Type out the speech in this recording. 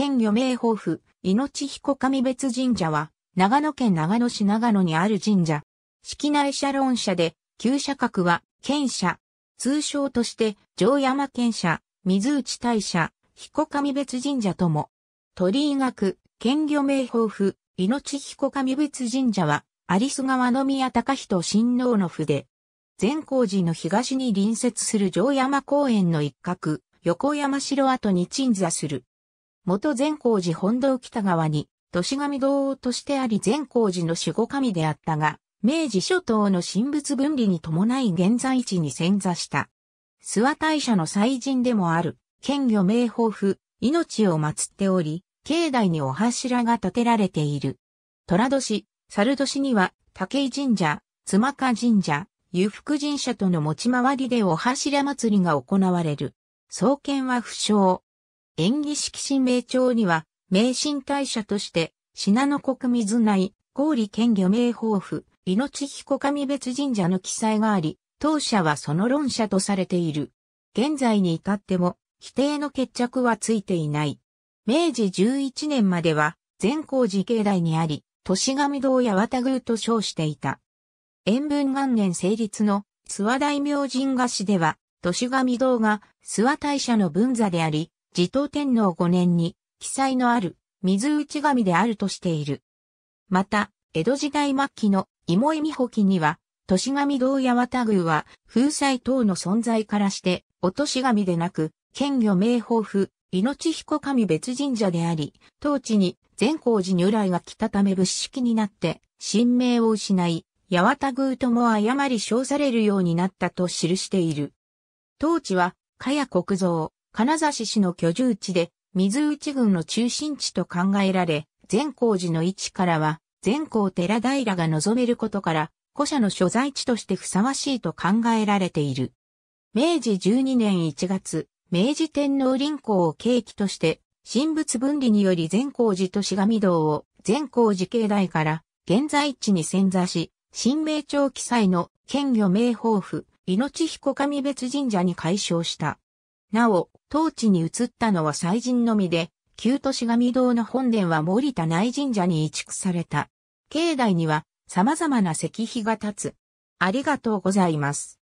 県魚名豊富、命彦上別神社は、長野県長野市長野にある神社。式内社論社で、旧社格は、県社。通称として、城山県社、水内大社、彦上別神社とも。鳥居学、県魚名豊富、命彦上別神社は、有栖川宮高人親王の筆。善光寺の東に隣接する城山公園の一角、横山城跡に鎮座する。元善光寺本堂北側に、年神堂としてあり善光寺の守護神であったが、明治諸島の神仏分離に伴い現在地に潜座した。諏訪大社の祭神でもある、県魚名豊富、命を祀っており、境内にお柱が建てられている。虎年、猿年には、武井神社、妻家神社、裕福神社との持ち回りでお柱祭りが行われる。創建は不詳。演技式神名帳には、名神大社として、信濃国水内、郡県魚名豊富、命彦上別神社の記載があり、当社はその論者とされている。現在に至っても、否定の決着はついていない。明治11年までは、善光寺境内にあり、年神堂や綿宮と称していた。塩分元年成立の諏訪大明神菓子では、年神堂が諏訪大社の文座であり、持統天皇5年に記載のある水内神であるとしている。また、江戸時代末期の芋井美保記には、年神堂や綿宮は風祭等の存在からして、お年神でなく、県魚名豊富、命彦神別神社であり、当地に善光寺如来が来たため仏式になって、神名を失い、八幡宮とも誤り称されるようになったと記している。当地は、加谷国蔵、金指市の居住地で、水内郡の中心地と考えられ、善光寺の位置からは、善光寺平が望めることから、古社の所在地としてふさわしいと考えられている。明治12年1月、明治天皇臨行を契機として、神仏分離により善光寺と志神道を善光寺境内から現在地に潜座し、新名町記載の県魚名豊富、命彦上別神社に解消した。なお、当地に移ったのは祭神のみで、旧都市神堂の本殿は森田内神社に移築された。境内には様々な石碑が立つ。ありがとうございます。